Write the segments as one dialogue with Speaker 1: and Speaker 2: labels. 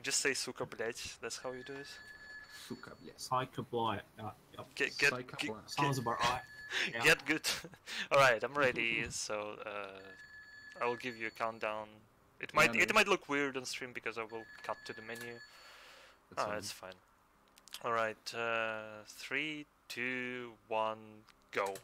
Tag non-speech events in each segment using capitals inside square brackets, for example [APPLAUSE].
Speaker 1: You just say suka blять, that's how you do it.
Speaker 2: Сука, блядь.
Speaker 3: Psycho Blight. Uh, yep.
Speaker 1: Get, get,
Speaker 2: Psycho
Speaker 1: get,
Speaker 2: blast.
Speaker 3: Sounds about right. [LAUGHS] Yeah.
Speaker 1: get good. [LAUGHS] Alright, I'm ready, so uh, I will give you a countdown. It might
Speaker 2: Yeah,
Speaker 1: it
Speaker 2: no.
Speaker 1: might look weird on stream because I will cut to the menu.
Speaker 2: That's
Speaker 1: oh,
Speaker 2: fine.
Speaker 1: it's fine. Alright, uh, three, two, one, go.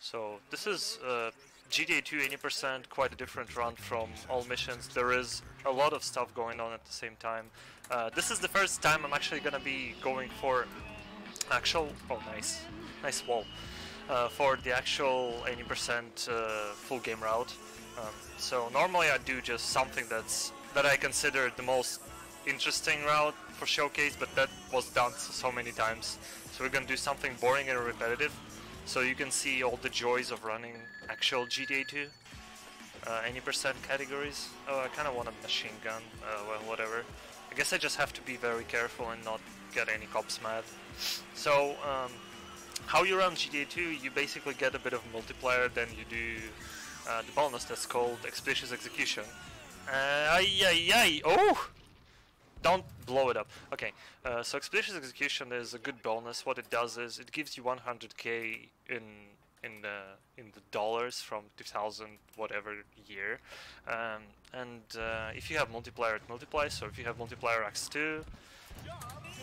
Speaker 1: So this is uh, GTA 2 80%, quite a different run from all missions. There is a lot of stuff going on at the same time. Uh, this is the first time I'm actually gonna be going for actual. Oh, nice, nice wall. Uh, for the actual 80% uh, full game route. Um, so normally I do just something that's that I consider the most interesting route for showcase, but that was done so, so many times. So we're gonna do something boring and repetitive, so you can see all the joys of running actual GTA 2. Uh, 80% categories. Oh, I kind of want a machine gun. Uh, well, whatever. I guess I just have to be very careful and not get any cops mad. So, um, how you run GTA 2, you basically get a bit of multiplayer, then you do uh, the bonus that's called Expeditious Execution. Uh, ay, ay, ay, oh! Don't blow it up. Okay, uh, so Expeditious Execution is a good bonus. What it does is it gives you 100k in in the in the dollars from 2000 whatever year, um, and uh, if you have multiplier, it multiplies. So if you have multiplier X2,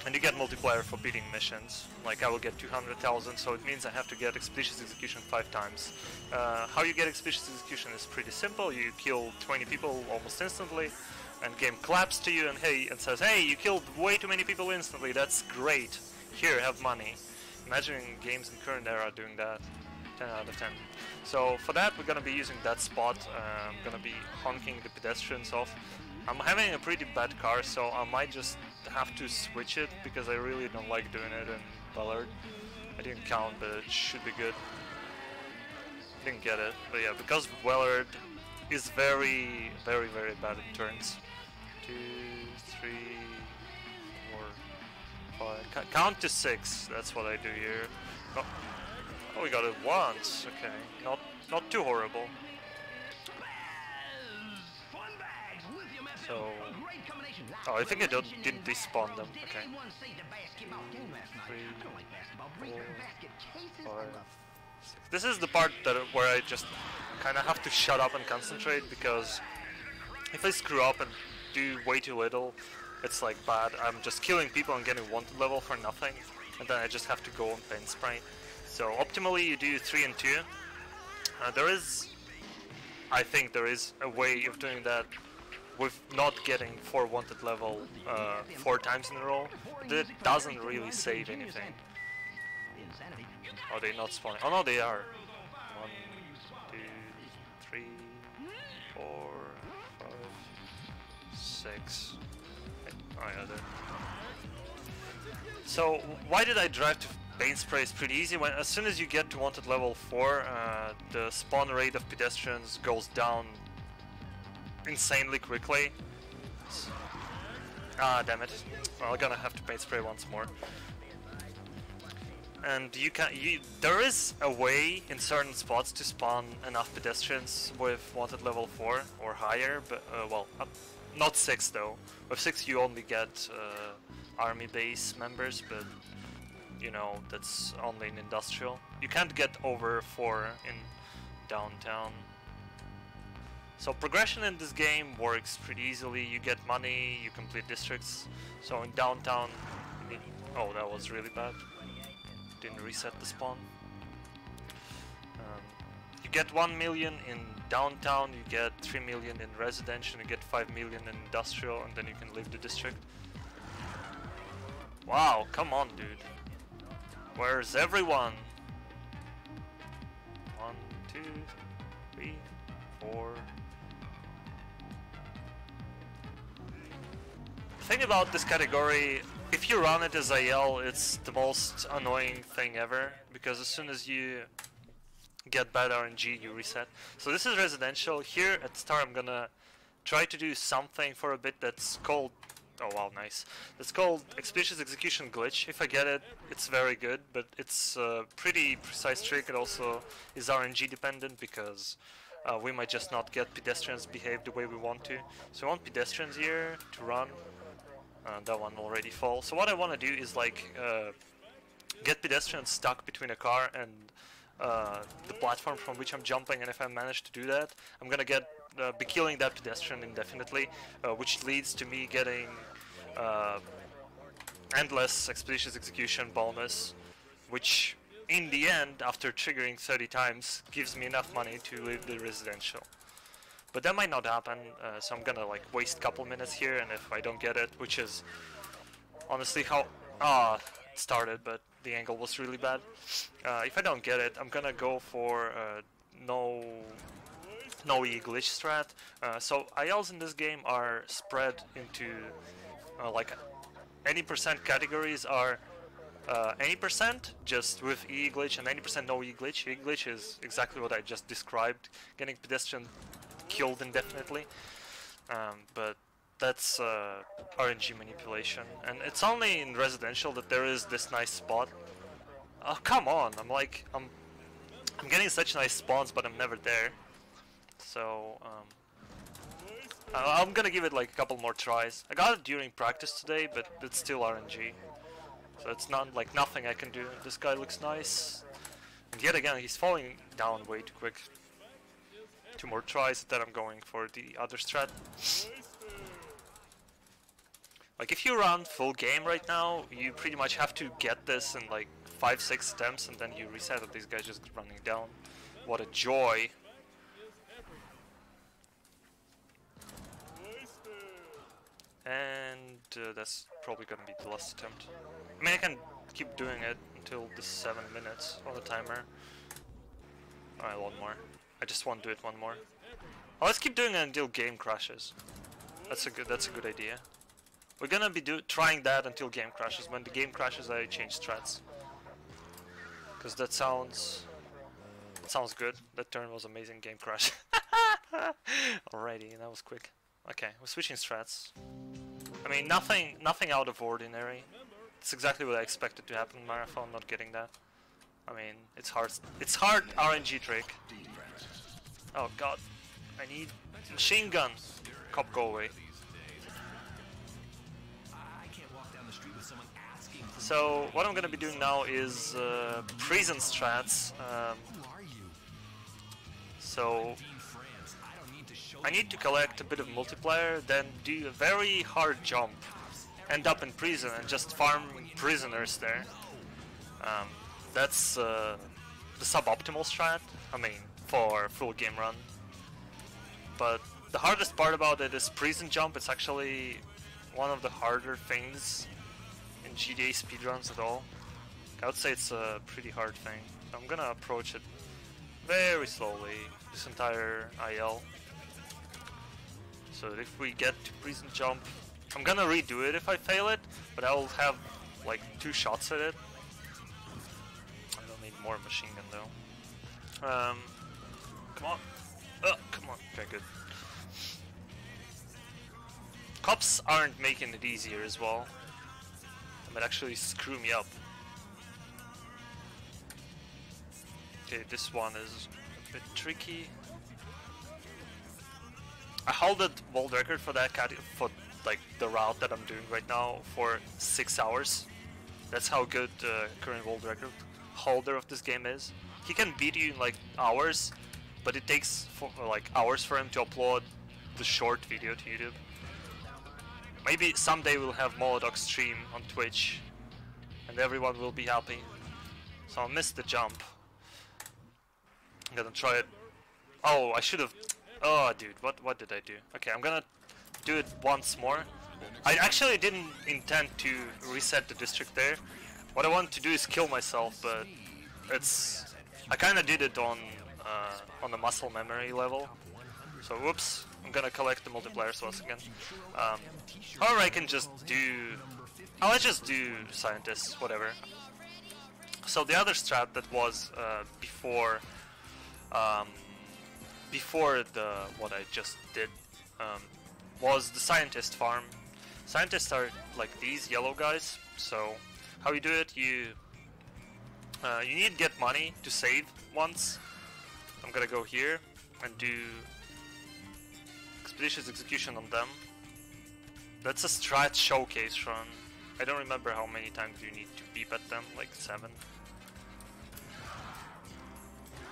Speaker 1: and you get multiplier for beating missions. Like I will get 200,000, so it means I have to get Expeditious Execution 5 times. Uh, how you get Expeditious Execution is pretty simple. You kill 20 people almost instantly, and game claps to you and hey and says, "Hey, you killed way too many people instantly. That's great. Here, have money." Imagine games in current era doing that. 10 out of 10. So for that, we're gonna be using that spot. Uh, I'm gonna be honking the pedestrians off. I'm having a pretty bad car, so I might just have to switch it because I really don't like doing it in Wellard. I didn't count, but it should be good. Didn't get it, but yeah, because Wellard is very, very, very bad at turns. Two, three, four, five. Ca- count to six. That's what I do here. Oh, oh, we got it once. Okay, not not too horrible. So, oh, I think I don't, didn't despawn them. Okay. Three, four, five, six. This is the part that where I just kind of have to shut up and concentrate because if I screw up and do way too little, it's like bad. I'm just killing people and getting wanted level for nothing, and then I just have to go on paint spray. So optimally, you do three and two. Uh, there is, I think, there is a way of doing that with not getting four wanted level uh, four times in a row. That doesn't really save anything. Are they not spawning? Oh no, they are. One, two, three, four, six. Oh yeah. So why did I drive to paint spray? Is pretty easy. When as soon as you get to wanted level four, uh, the spawn rate of pedestrians goes down insanely quickly. Ah, damn it. Well, I'm gonna have to paint spray once more. And you can you there is a way in certain spots to spawn enough pedestrians with wanted level 4 or higher, but uh, well, up, not 6 though. With 6 you only get uh, army base members, but you know, that's only in industrial. You can't get over 4 in downtown. So progression in this game works pretty easily. You get money, you complete districts. So in downtown, oh, that was really bad. Didn't reset the spawn. You get 1 million in downtown, you get 3 million in residential, you get 5 million in industrial, and then you can leave the district. Wow, come on, dude. Where's everyone? One, two, three, four. The thing about this category, if you run it as IL, it's the most annoying thing ever, because as soon as you get bad RNG, you reset. So this is residential. Here at Star, I'm gonna try to do something for a bit that's called Oh wow, nice. It's called Expeditious Execution Glitch. If I get it, it's very good, but it's a pretty precise trick. It also is RNG dependent because uh, we might just not get pedestrians behave the way we want to. So I want pedestrians here to run. Uh, that one already fall. So what I want to do is like uh, get pedestrians stuck between a car and uh, the platform from which I'm jumping and if I manage to do that I'm gonna get uh, be killing that pedestrian indefinitely uh, which leads to me getting uh, endless expeditious execution bonus which in the end after triggering 30 times gives me enough money to leave the residential. But that might not happen uh, so I'm gonna like waste a couple minutes here and if I don't get it which is honestly how ah started but the angle was really bad. Uh, if I don't get it, I'm gonna go for uh, no no E glitch strat. Uh, so ILs in this game are spread into uh, like any percent categories are uh, any percent just with E glitch and any percent no E glitch. E glitch is exactly what I just described, getting pedestrian killed indefinitely. Um, but that's uh, RNG manipulation. And it's only in residential that there is this nice spot. Oh, come on! I'm like, I'm, I'm getting such nice spawns, but I'm never there. So, um, I'm gonna give it like a couple more tries. I got it during practice today, but it's still RNG. So it's not like nothing I can do. This guy looks nice. And yet again, he's falling down way too quick. Two more tries, then I'm going for the other strat. Like if you run full game right now, you pretty much have to get this in like 5-6 attempts and then you reset it. These guys just running down. What a joy. And uh, that's probably gonna be the last attempt. I mean I can keep doing it until the 7 minutes on the timer. Alright, one more. I just want to do it one more. Oh, let's keep doing it until game crashes. That's a good that's a good idea. We're gonna be trying that until game crashes. When the game crashes, I change strats. Cause that sounds that sounds good. That turn was amazing. Game crash. [LAUGHS] Alrighty, that was quick. Okay, we're switching strats. I mean, nothing nothing out of ordinary. It's exactly what I expected to happen in Marathon. Not getting that. I mean, it's hard. It's hard RNG trick. Oh god, I need machine gun. Cop, go away. So what I'm gonna be doing now is uh, prison strats. Um, so I need to collect a bit of multiplier, then do a very hard jump, end up in prison and just farm prisoners there. Um, that's uh, the suboptimal strat, I mean, for full game run. But the hardest part about it is prison jump, it's actually one of the harder things GTA speedruns at all. I would say it's a pretty hard thing. I'm gonna approach it very slowly, this entire IL. So if we get to prison jump, I'm gonna redo it if I fail it, but I will have like two shots at it. I don't need more machine gun though. Um, come on. Oh, come on. Okay, good. Cops aren't making it easier as well might actually screw me up. Okay, this one is a bit tricky. I hold the world record for that cat for like the route that I'm doing right now for six hours. That's how good the uh, current world record holder of this game is. He can beat you in like hours, but it takes for, like hours for him to upload the short video to YouTube. Maybe someday we'll have Molodok stream on Twitch and everyone will be happy. So I missed the jump. I'm gonna try it. Oh, I should have. Oh, dude, what what did I do? Okay, I'm gonna do it once more. I actually didn't intend to reset the district there. What I want to do is kill myself, but it's. I kind of did it on uh, on the muscle memory level. So whoops. I'm gonna collect the multipliers once again. Um, or I can just do... Oh, let's just do scientists, whatever. So the other strat that was uh, before um, before the what I just did um, was the scientist farm. Scientists are like these yellow guys. So how you do it? You uh, you need to get money to save once. I'm gonna go here and do expeditious execution on them. That's a strat showcase run. I don't remember how many times you need to beep at them, like seven.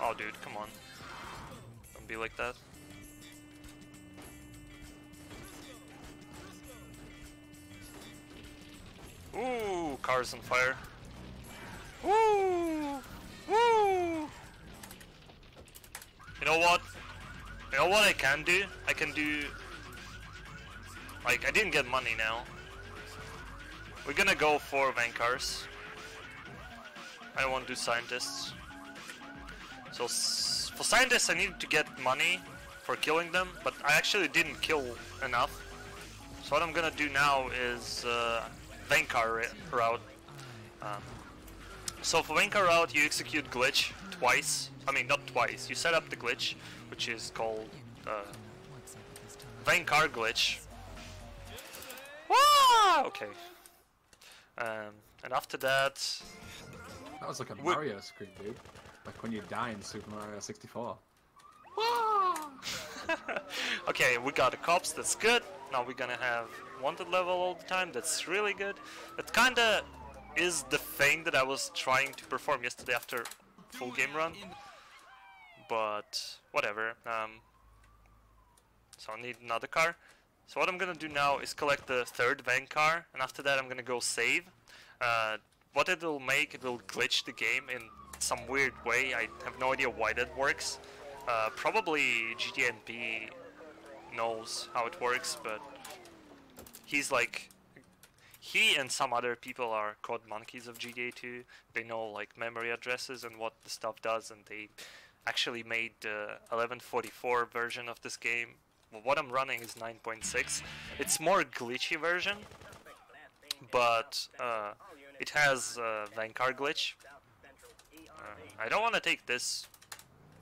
Speaker 1: Oh dude, come on. Don't be like that. Ooh, cars on fire. Woo! Woo! You know what? You know what I can do? I can do... Like, I didn't get money now. We're gonna go for Vankars. I to do scientists. So, for scientists I needed to get money for killing them, but I actually didn't kill enough. So what I'm gonna do now is uh, Vankar route. Um, so for Vankar route, you execute glitch twice. I mean, not twice. You set up the glitch, which is called uh, Vankar glitch. Okay. Um, and after that,
Speaker 2: That was like a Mario screen, dude. Like when you die in Super Mario 64. [LAUGHS]
Speaker 1: okay, we got the cops. That's good. Now we're gonna have wanted level all the time. That's really good. That kinda is the thing that I was trying to perform yesterday after full game run. But whatever. Um, so I need another car. So what I'm gonna do now is collect the third van car, and after that I'm gonna go save. Uh, what it will make, it will glitch the game in some weird way. I have no idea why that works. Uh, probably GTNP knows how it works, but he's like he and some other people are code monkeys of GTA 2. They know like memory addresses and what the stuff does, and they actually made the 1144 version of this game. Well, what I'm running is 9.6. It's more glitchy version, but uh, it has uh, Vankar glitch. Uh, I don't want to take this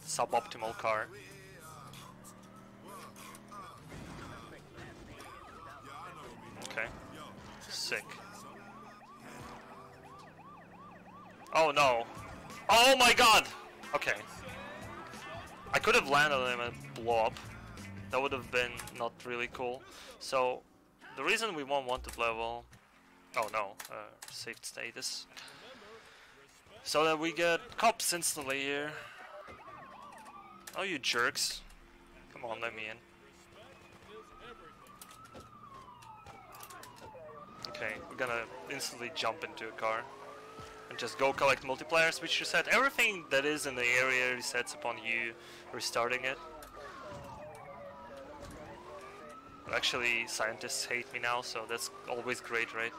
Speaker 1: suboptimal car. Okay. Sick. Oh no. Oh my god! Okay. I could have landed on him and blow up. That would have been not really cool. So, the reason we won't want wanted level... Oh no, uh, saved status. So that we get cops instantly here. Oh, you jerks. Come on, let me in. Okay, we're gonna instantly jump into a car. And just go collect multipliers, which reset everything that is in the area resets upon you restarting it. Actually, scientists hate me now, so that's always great, right?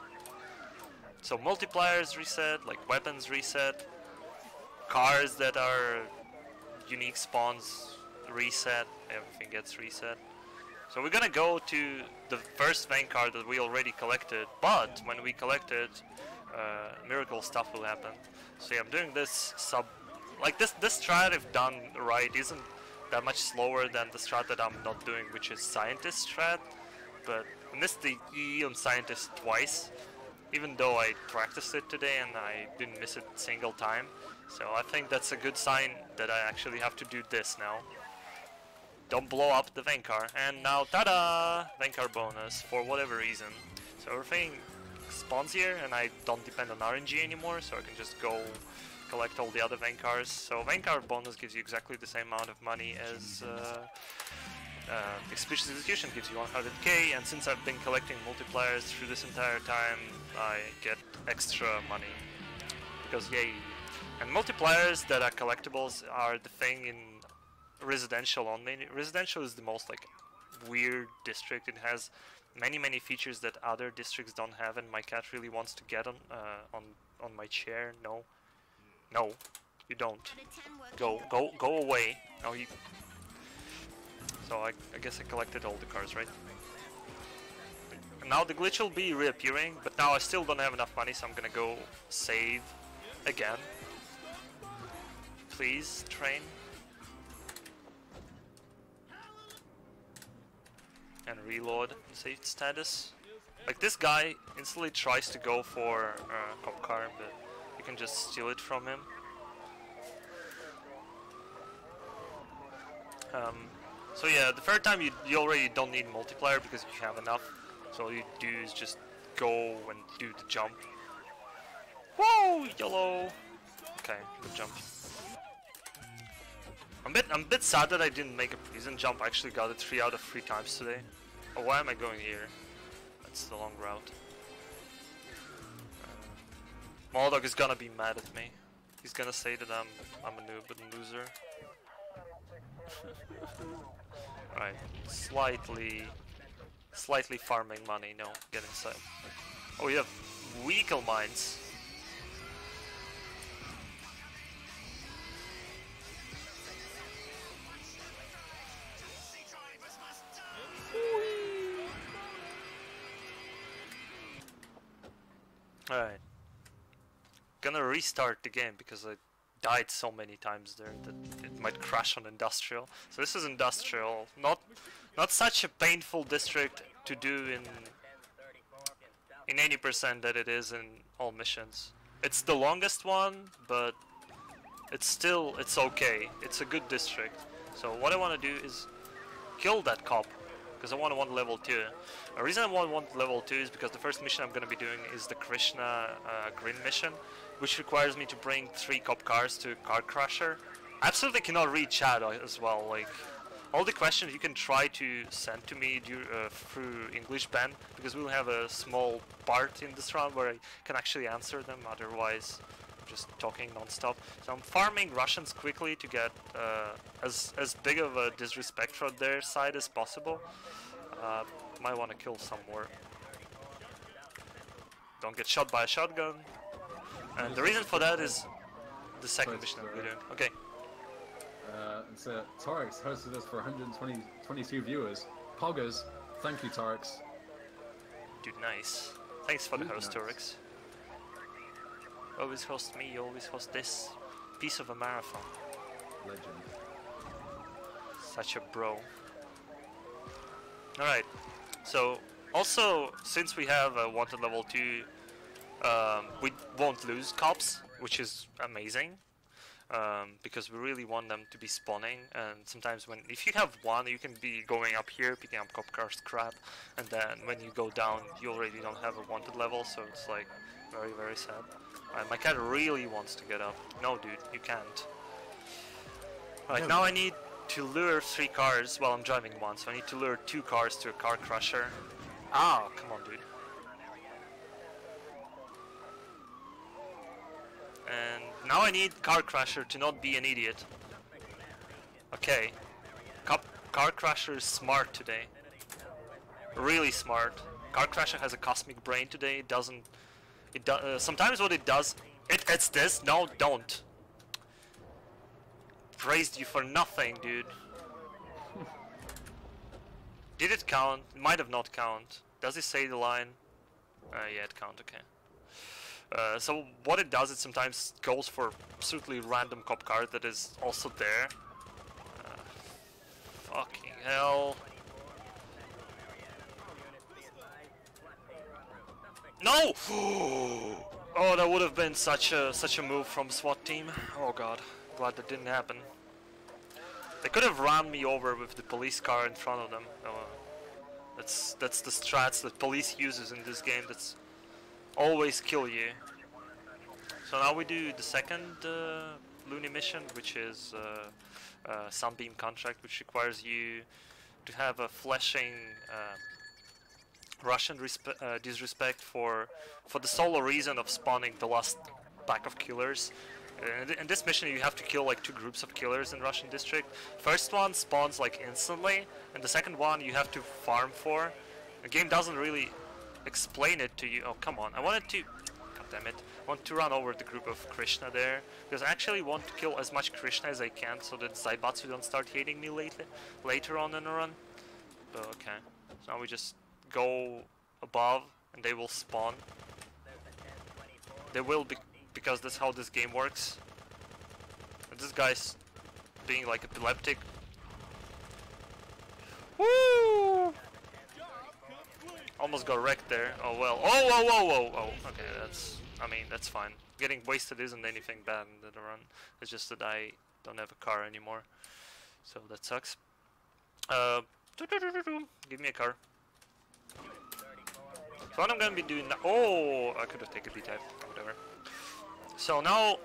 Speaker 1: So multipliers reset, like weapons reset, cars that are unique spawns reset, everything gets reset. So we're gonna go to the first main card that we already collected, but when we collect it, uh, miracle stuff will happen. So yeah, I'm doing this sub, like this this strat if done right isn't that much slower than the strat that I'm not doing, which is scientist strat. But I missed the E on scientist twice, even though I practiced it today and I didn't miss it single time. So I think that's a good sign that I actually have to do this now. Don't blow up the Vankar. And now, tada! Vankar bonus, for whatever reason. So everything spawns here, and I don't depend on RNG anymore, so I can just go collect all the other Vankars. So Vankar bonus gives you exactly the same amount of money as uh, uh, Execution gives you 100k, and since I've been collecting multipliers through this entire time, I get extra money. Because yay! And multipliers that are collectibles are the thing in residential only. Residential is the most like weird district. It has many many features that other districts don't have, and my cat really wants to get on uh, on on my chair. No, no, you don't. Go go go away. No, you. So I, I guess I collected all the cars, right? Now the glitch will be reappearing, but now I still don't have enough money, so I'm gonna go save again. Please, train. And reload saved status. Like this guy instantly tries to go for uh, cop car, but you can just steal it from him. Um, so yeah, the third time you, you already don't need multiplier because you have enough. So all you do is just go and do the jump. Whoa, yellow. Okay, jump. I'm a bit I'm a bit sad that I didn't make a prison jump. I actually got it three out of three times today. Oh, why am I going here? That's the long route. Uh, Molodok is gonna be mad at me. He's gonna say that I'm I'm a noob and loser. [LAUGHS] right, slightly, slightly farming money. No, get inside. Oh, you have vehicle mines. Restart the game because I died so many times there that it might crash on industrial. So this is industrial. Not not such a painful district to do in in 80% that it is in all missions. It's the longest one, but it's still it's okay. It's a good district. So what I want to do is kill that cop because I want to want level 2. The reason I want want level 2 is because the first mission I'm going to be doing is the Krishna uh, Green mission, which requires me to bring 3 cop cars to Car Crusher. I absolutely cannot read chat as well, like all the questions you can try to send to me uh, through English band because we'll have a small part in this round where I can actually answer them, otherwise I'm just talking non-stop. So I'm farming Russians quickly to get uh, as as big of a disrespect from their side as possible. Uh, might want to kill some more. Don't get shot by a shotgun. And the reason for that is the second mission that we're doing. Okay.
Speaker 2: Uh, it's uh, hosted us for 122 viewers. Poggers, thank you, Torix.
Speaker 1: Dude, nice. Thanks for the host,
Speaker 2: nice.
Speaker 1: Torix. Always host me, you always host this piece of a marathon.
Speaker 2: Legend.
Speaker 1: Such a bro. Alright, so also since we have a wanted level 2, um, we won't lose cops, which is amazing. Um, because we really want them to be spawning and sometimes when if you have one you can be going up here picking up cop cars crap and then when you go down you already don't have a wanted level so it's like very very sad my cat really wants to get up no dude you can't Right,
Speaker 2: No.
Speaker 1: now I need to lure three cars while I'm driving one, so I need to lure two cars to a car crusher. Ah, come on, dude. And now I need car crusher to not be an idiot. Okay. Cop car crusher is smart today. Really smart. Car crusher has a cosmic brain today. It doesn't. It do, uh, sometimes what it does. It, it's this. No, don't praised you for nothing, dude. Did it count? Might have not count. Does it say the line? Uh, yeah, it count, okay. Uh, so what it does, it sometimes goes for absolutely random cop card that is also there. Uh, fucking hell. No! [GASPS] oh, that would have been such a such a move from SWAT team. Oh god, glad that didn't happen. They could have run me over with the police car in front of them. Oh, that's that's the strats that police uses in this game. That's always kill you. So now we do the second uh, Looney mission, which is uh, uh, Sunbeam contract, which requires you to have a flashing uh, Russian uh, disrespect for for the sole reason of spawning the last pack of killers. In this mission you have to kill like two groups of killers in Russian district. First one spawns like instantly, and the second one you have to farm for. The game doesn't really explain it to you. Oh come on, I wanted to... God damn it. I want to run over the group of Krishna there, because I actually want to kill as much Krishna as I can so that Zaibatsu don't start hating me lately, later on in the run. But okay, so now we just go above and they will spawn. They will be because that's how this game works. And this guy's being like epileptic. Woo! Almost got wrecked there. Oh well. Oh whoa whoa whoa whoa. Okay, that's. I mean that's fine. Getting wasted isn't anything bad in the run. It's just that I don't have a car anymore. So that sucks. Uh, doo-doo-doo-doo-doo. give me a car. So what I'm gonna be doing now. Oh, I could have taken B type. Whatever. So now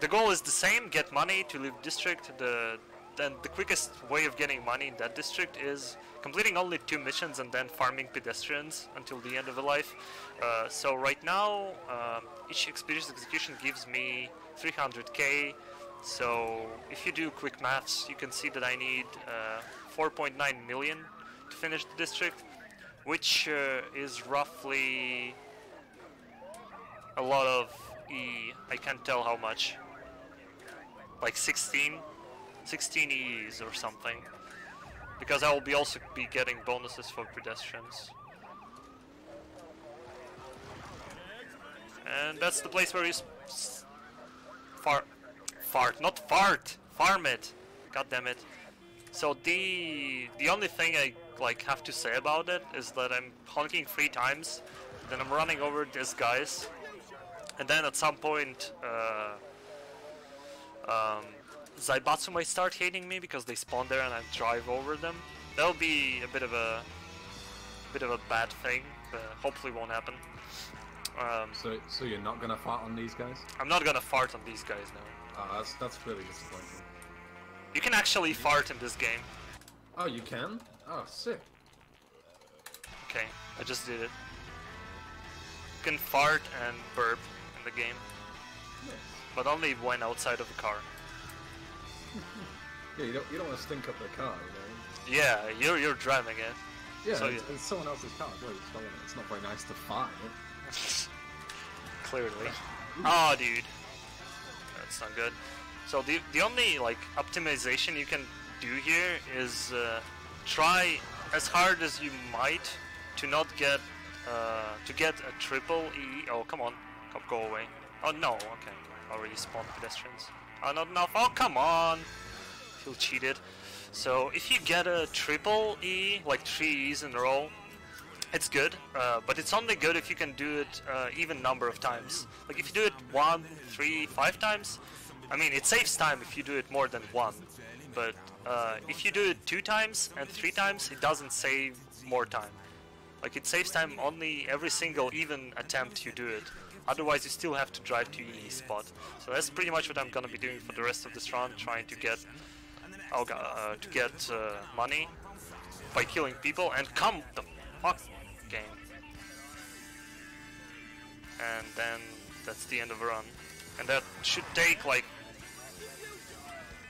Speaker 1: the goal is the same: get money to leave district. The then the quickest way of getting money in that district is completing only two missions and then farming pedestrians until the end of the life. Uh, so right now, um, each expedition execution gives me 300k. So if you do quick maths, you can see that I need uh, 4.9 million to finish the district, which uh, is roughly a lot of E. I can't tell how much. Like 16, 16 E's or something. Because I will be also be getting bonuses for pedestrians. And that's the place where you fart, fart, not fart, farm it. God damn it. So the the only thing I like have to say about it is that I'm honking three times, then I'm running over these guys, and then at some point, uh, um, Zaibatsu might start hating me because they spawn there and I drive over them. That'll be a bit of a bit of a bad thing, but hopefully won't happen. Um,
Speaker 2: So, so you're not gonna fart on these guys?
Speaker 1: I'm not gonna fart on these guys now.
Speaker 2: Oh, that's that's really disappointing.
Speaker 1: You can actually fart in this game.
Speaker 2: Oh, you can? Oh, sick.
Speaker 1: Okay, I just did it. You can fart and burp in the game,
Speaker 2: Nice.
Speaker 1: but only when outside of the car.
Speaker 2: Yeah, you don't you don't want to stink up the car, you know.
Speaker 1: Yeah, you're you're driving it.
Speaker 2: Yeah,
Speaker 1: So
Speaker 2: it's, it's someone else's car. Well, it's, not, it's not very nice to it. [LAUGHS]
Speaker 1: Clearly. Oh, dude. That's not good. So the the only like optimization you can do here is uh, try as hard as you might to not get uh, to get a triple E. Oh, come on, come go away. Oh no, okay, already spawned pedestrians. Oh, not enough. Oh, come on. Feel cheated. So if you get a triple E, like three E's in a row, it's good, uh, but it's only good if you can do it uh, even number of times. Like if you do it one, three, five times, I mean it saves time if you do it more than one. But uh, if you do it two times and three times, it doesn't save more time. Like it saves time only every single even attempt you do it. Otherwise, you still have to drive to E spot. So that's pretty much what I'm gonna be doing for the rest of this run, trying to get, oh, uh, to get uh, money by killing people and come the fuck game. And then that's the end of the run. And that should take like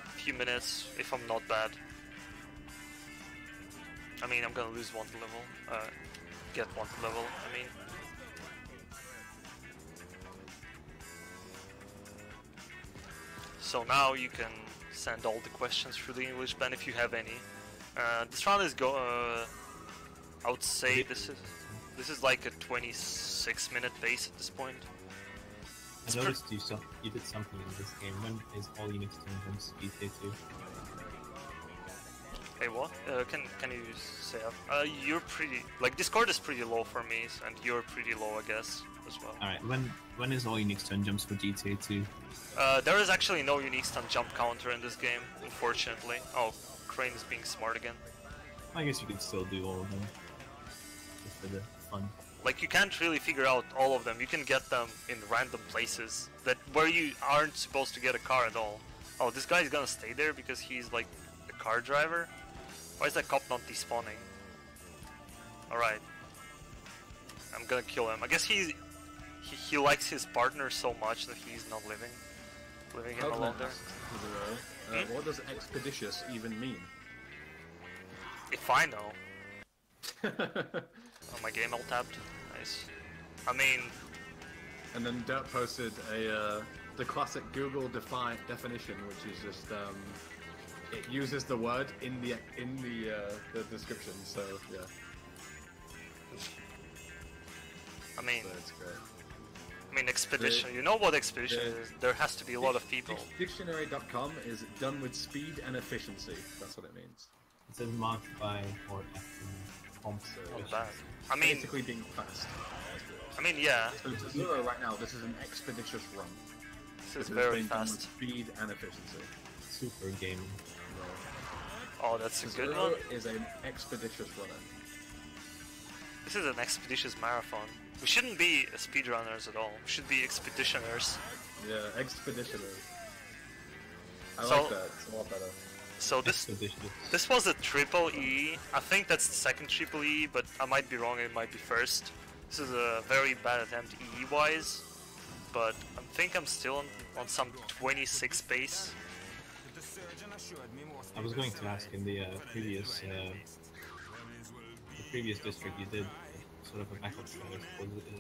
Speaker 1: a few minutes if I'm not bad. I mean, I'm gonna lose one level. Uh, get one level, I mean. So now you can send all the questions through the English ban if you have any. Uh, this round is go. Uh, I would say this is this is like a 26 minute pace at this point. It's
Speaker 3: I noticed you you did something in this game. When is all Unix Kingdoms GTA 2?
Speaker 1: Hey, what? Uh, can can you say? Uh, you're pretty like Discord is pretty low for me, and you're pretty low, I guess, as well.
Speaker 3: Alright, when when is all unique stunt jumps for GTA 2?
Speaker 1: Uh, there is actually no unique stun jump counter in this game, unfortunately. Oh, Crane is being smart again.
Speaker 3: I guess you can still do all of them. Just for the fun.
Speaker 1: Like you can't really figure out all of them. You can get them in random places that where you aren't supposed to get a car at all. Oh, this guy's gonna stay there because he's like a car driver. Why is that cop not despawning? All right, I'm gonna kill him. I guess he he, he likes his partner so much that he's not living living him alone there.
Speaker 2: Uh,
Speaker 1: Hmm?
Speaker 2: What does expeditious even mean?
Speaker 1: If I know. [LAUGHS] Oh, my game all tabbed. Nice. I mean,
Speaker 2: and then Dirt posted a uh, the classic Google defi- definition, which is just um, it uses the word in the in the uh, the description. So yeah,
Speaker 1: I mean,
Speaker 2: so it's great.
Speaker 1: I mean, expedition. You know what expedition
Speaker 2: the-
Speaker 1: is? There has to be a lot of people.
Speaker 2: Dic- Dictionary.com is done with speed and efficiency. That's what it means.
Speaker 3: It says marked by or after comps.
Speaker 1: Not bad. I mean,
Speaker 2: Basically being fast.
Speaker 1: I mean, yeah,
Speaker 2: So to zero right now, this is an expeditious run.
Speaker 1: this is
Speaker 2: This
Speaker 1: very
Speaker 2: being done with
Speaker 1: fast.
Speaker 2: Speed and efficiency.
Speaker 3: Super gaming.
Speaker 1: Oh, that's a good
Speaker 2: Zero
Speaker 1: one.
Speaker 2: is an expeditious runner.
Speaker 1: This is an expeditious marathon. We shouldn't be speedrunners at all. We should be expeditioners.
Speaker 2: Yeah, expeditioners. I
Speaker 1: So-
Speaker 2: like that. It's a lot better.
Speaker 1: So this this was a triple E. I think that's the second triple E, but I might be wrong. It might be first. This is a very bad attempt E wise, but I think I'm still on, on some 26 pace.
Speaker 3: I was going to ask in the uh, previous uh, the previous district you did sort of a backup strat.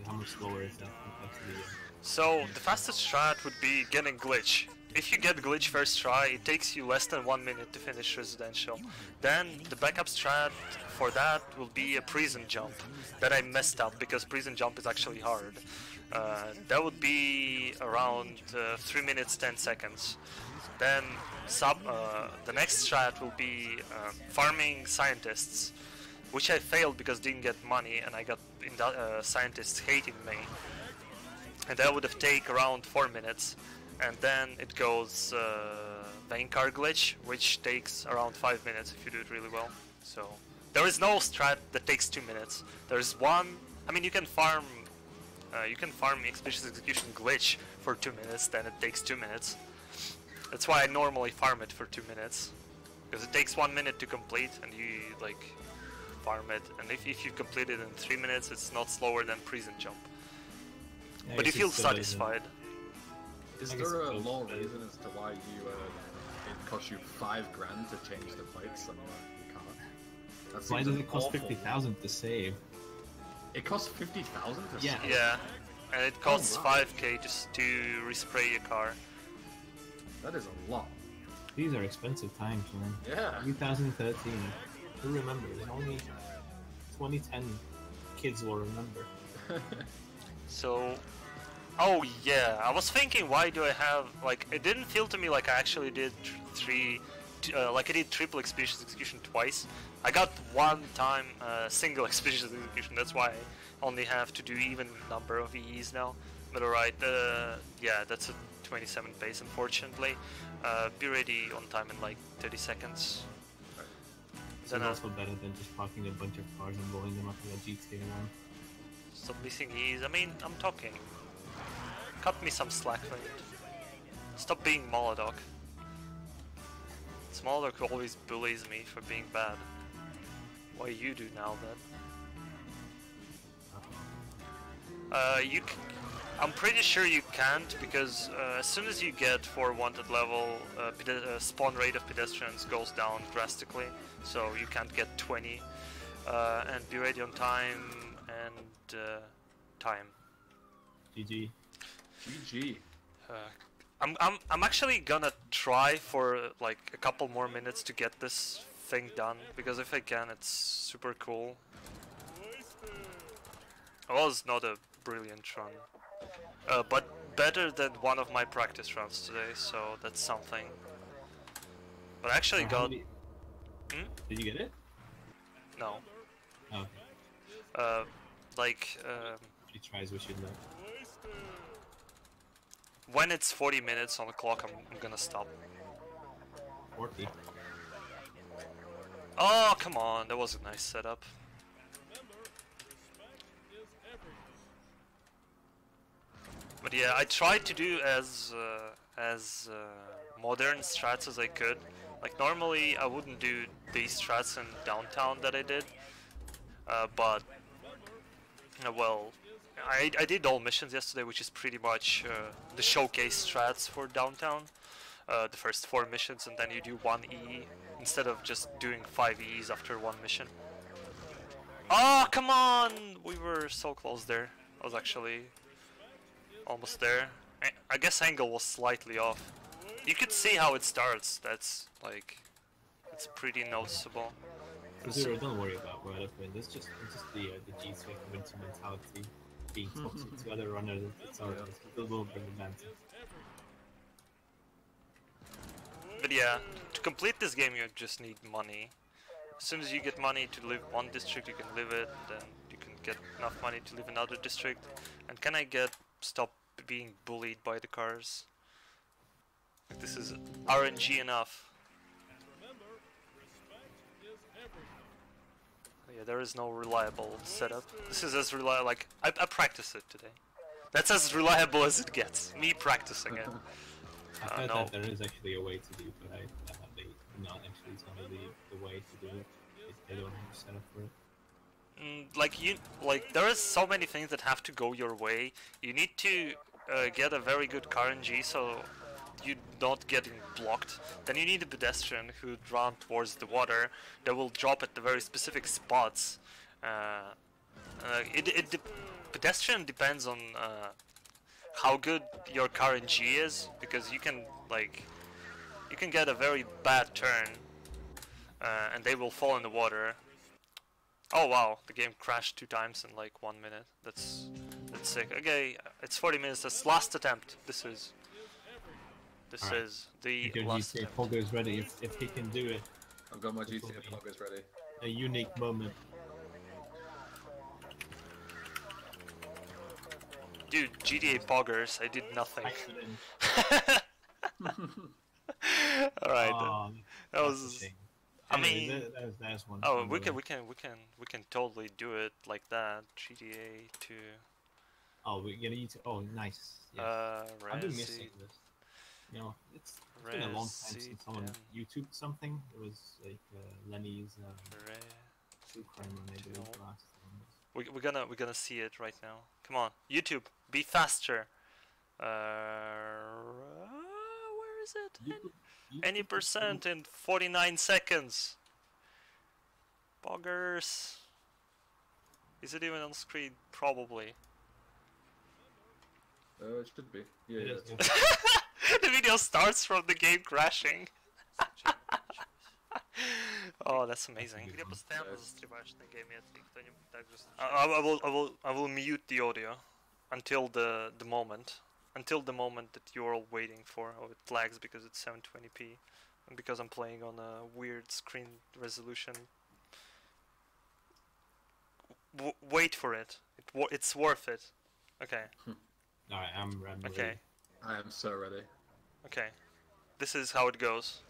Speaker 3: How much slower is that compared to the? Uh,
Speaker 1: So the fastest strat would be getting glitch. If you get glitch first try, it takes you less than one minute to finish residential. Then the backup strat for that will be a prison jump that I messed up because prison jump is actually hard. Uh, that would be around uh, 3 minutes 10 seconds. Then sub, uh, the next strat will be uh, farming scientists, which I failed because didn't get money and I got uh, scientists hating me. And that would have taken around 4 minutes. And then it goes uh, glitch which takes around 5 minutes if you do it really well. So there is no strat that takes 2 minutes. There's one I mean you can farm uh, you can farm expeditious execution glitch for 2 minutes then it takes 2 minutes that's why I normally farm it for 2 minutes because it takes 1 minute to complete and you like farm it and if, if you complete it in 3 minutes it's not slower than prison jump
Speaker 3: I
Speaker 1: but you
Speaker 3: guess
Speaker 1: feel
Speaker 3: it's still isn't-
Speaker 1: satisfied.
Speaker 2: Is there a
Speaker 3: goes
Speaker 2: law reason as to why you uh, it costs you five grand to change the plates and uh, you can't? That
Speaker 3: Why does it cost
Speaker 2: awful-
Speaker 3: fifty thousand to save?
Speaker 2: It costs fifty thousand to
Speaker 3: Yeah.
Speaker 2: sell?
Speaker 1: Yeah, and it costs
Speaker 2: wow.
Speaker 1: 5k just to respray your car.
Speaker 2: That is a lot.
Speaker 3: These are expensive times, man.
Speaker 2: Yeah.
Speaker 3: 2013. Who remembers? Only 2010 kids will remember. [LAUGHS]
Speaker 1: So, oh yeah, I was thinking, why do I have like? It didn't feel to me like I actually did tr- three, uh, like I did triple expeditious execution twice. I got one time uh, single [LAUGHS] expeditious execution. That's why I only have to do even number of EEs now. But alright, uh, yeah, that's a 27 base, unfortunately. Uh, be ready on time in like 30 seconds.
Speaker 3: It's
Speaker 1: Then, uh,
Speaker 3: also better than just parking a bunch of cars and blowing them up in a GTA one.
Speaker 1: Stop missing E's. I mean, I'm talking. Cut me some slack, Flint. Stop being Molodok. Smolodok always bullies me for being bad. Why you do now then? Uh, you. C- I'm pretty sure you can't because uh, as soon as you get 4 wanted level, uh, pede- uh, spawn rate of pedestrians goes down drastically, so you can't get 20. Uh, and be ready on time and uh, time.
Speaker 3: GG.
Speaker 2: GG.
Speaker 1: Uh, I'm, I'm, I'm actually gonna try for like a couple more minutes to get this thing done because if I can, it's super cool. It was not a brilliant run, uh, but better than one of my practice rounds today, so that's something. But I actually
Speaker 3: So
Speaker 1: got
Speaker 3: many-
Speaker 1: Hmm?
Speaker 3: Did you get it?
Speaker 1: no,
Speaker 3: Oh,
Speaker 1: uh, like um,
Speaker 3: Three tries we should know.
Speaker 1: when it's 40 minutes on the clock, I'm, I'm gonna stop.
Speaker 3: 40.
Speaker 1: Oh, come on, that was a nice setup. But yeah, I tried to do as uh, as uh, modern strats as I could. Like normally, I wouldn't do these strats in downtown that I did, uh, but uh, well, I I did all missions yesterday, which is pretty much uh, the showcase strats for downtown. Uh, the first four missions, and then you do one E instead of just doing five E's after one mission. Oh, come on! We were so close there. I was actually almost there. I, I guess angle was slightly off. You could see how it starts. That's like, it's pretty noticeable.
Speaker 3: Zero, don't worry about where it wins. It's just, it's just the uh, the G Swift winter mentality being toxic to other runners. It's all right. It will bring advantage.
Speaker 1: But yeah, to complete this game you just need money. As soon as you get money to live one district, you can live it, and then you can get enough money to live another district. And can I get stop being bullied by the cars? Like, this is RNG enough. yeah, there is no reliable setup. This is as reliable, like, I, I practiced it today. That's as reliable as it gets. Me practicing it. [LAUGHS]
Speaker 3: I
Speaker 1: Uh,
Speaker 3: heard
Speaker 1: no.
Speaker 3: that there is actually a way to do, it, but I uh, they not actually tell me the, the way to do it. They don't have a setup for it.
Speaker 1: Mm, like you like there is so many things that have to go your way. You need to uh, get a very good car RNG so you not getting blocked. Then you need a pedestrian who run towards the water that will drop at the very specific spots. Uh, uh, it, it de- pedestrian depends on uh, how good your car RNG is because you can like you can get a very bad turn uh, and they will fall in the water Oh wow, the game crashed two times in like one minute. That's that's sick. Okay, it's 40 minutes. That's last attempt. This is. This
Speaker 3: Alright.
Speaker 1: is the
Speaker 3: Because
Speaker 1: last
Speaker 3: GTA
Speaker 1: attempt.
Speaker 3: Pogo is ready. If, if he can do it,
Speaker 2: I've got my
Speaker 3: This will
Speaker 2: GTA
Speaker 3: be-
Speaker 2: poggers ready.
Speaker 3: a unique moment.
Speaker 1: Dude, GTA Poggers, I did nothing. [LAUGHS] Alright.
Speaker 3: Oh,
Speaker 1: that
Speaker 3: that's a
Speaker 1: was. I mean-
Speaker 3: that, that was, that was one.
Speaker 1: Oh, we can, we can, we can, we can totally do it like that. GTA 2.
Speaker 3: Oh, we're gonna use. Oh, nice. Yes.
Speaker 1: Uh,
Speaker 3: I've been missing this. You know, it's, it's been a long time since someone. YouTubed something. It was like uh, Lenny's uh, true crime when they did last.
Speaker 1: We, we're gonna we're gonna see it right now. Come on, YouTube, be faster. Uh, where is it?
Speaker 3: You could- you
Speaker 1: Any
Speaker 3: could-
Speaker 1: percent in 49 seconds. Boggers. Is it even on screen? Probably.
Speaker 2: Uh, it should be. Yeah,
Speaker 3: It
Speaker 2: yeah.
Speaker 3: is,
Speaker 2: it's- [LAUGHS]
Speaker 3: yeah.
Speaker 1: the video starts from the game crashing. [LAUGHS] oh, that's amazing.
Speaker 3: Где
Speaker 2: постоянно
Speaker 1: I, I, I will I will I will mute the audio until the the moment until the moment that you're all waiting for. Oh, it lags because it's 720p and because I'm playing on a weird screen resolution. W- wait for it. It wo- it's worth it. Okay.
Speaker 3: Hmm. I'm ready.
Speaker 1: Okay.
Speaker 2: I am so ready.
Speaker 1: Okay. This is how it goes.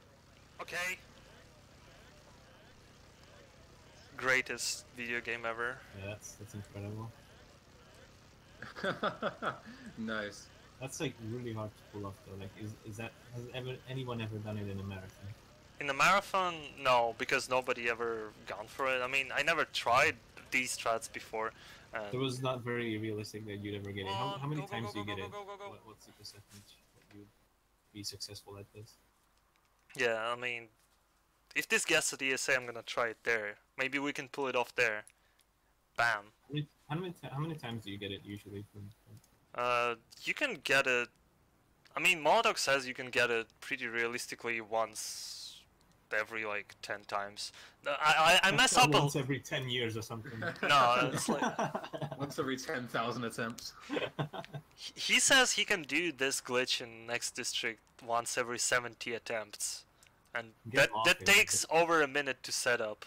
Speaker 1: Okay. Greatest video game ever.
Speaker 3: Yeah, that's that's incredible. [LAUGHS]
Speaker 2: nice.
Speaker 3: That's like really hard to pull off though. Like, is is that has ever anyone ever done it in a marathon?
Speaker 1: In a marathon, no, because nobody ever gone for it. I mean, I never tried these strats before. And
Speaker 3: It was not very realistic that you'd ever get it. How, how many
Speaker 1: go, go,
Speaker 3: times
Speaker 1: go,
Speaker 3: do you get it? What, what's the percentage that you'd be successful at this?
Speaker 1: yeah, I mean, if this gets to the ESA, I'm gonna try it there. Maybe we can pull it off there. Bam.
Speaker 3: How many, how many, how many times do you get it usually? From, from
Speaker 1: Uh, you can get it. I mean, Molodok says you can get it pretty realistically once every like ten times. Uh, I I, I mess up a
Speaker 3: once every ten years or something. [LAUGHS]
Speaker 1: no. It's like [LAUGHS]
Speaker 2: Once every 10,000 attempts. [LAUGHS]
Speaker 1: he- he says he can do this glitch in next district once every 70 attempts, and
Speaker 3: Get
Speaker 1: that
Speaker 3: off
Speaker 1: that
Speaker 3: it.
Speaker 1: takes over a minute to set up.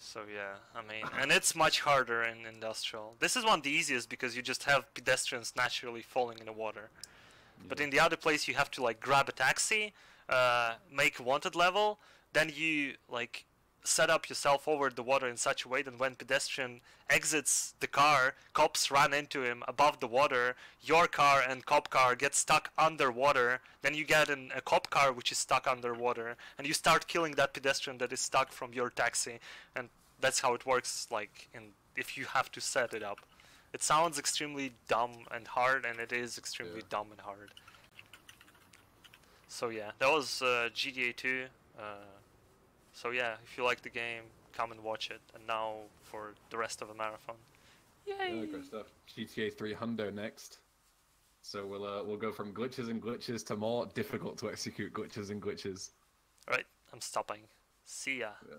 Speaker 1: So yeah, I mean, and it's much harder in industrial. This is one of the easiest because you just have pedestrians naturally falling in the water. But in the other place, you have to like grab a taxi, uh, make wanted level, then you like set up yourself over the water in such a way that when pedestrian exits the car, cops run into him above the water. Your car and cop car get stuck underwater. Then you get in a cop car which is stuck underwater, and you start killing that pedestrian that is stuck from your taxi. And that's how it works. Like in if you have to set it up. It sounds extremely dumb and hard, and it is extremely
Speaker 2: Yeah.
Speaker 1: dumb and hard. So yeah, that was uh, GTA 2. Uh, so yeah, if you like the game, come and watch it. And now for the rest of the marathon. Yay!
Speaker 2: Yeah, great stuff. GTA 3 Hundo next. So we'll uh, we'll go from glitches and glitches to more difficult to execute glitches and glitches.
Speaker 1: Alright, I'm stopping. See ya.
Speaker 2: Yeah.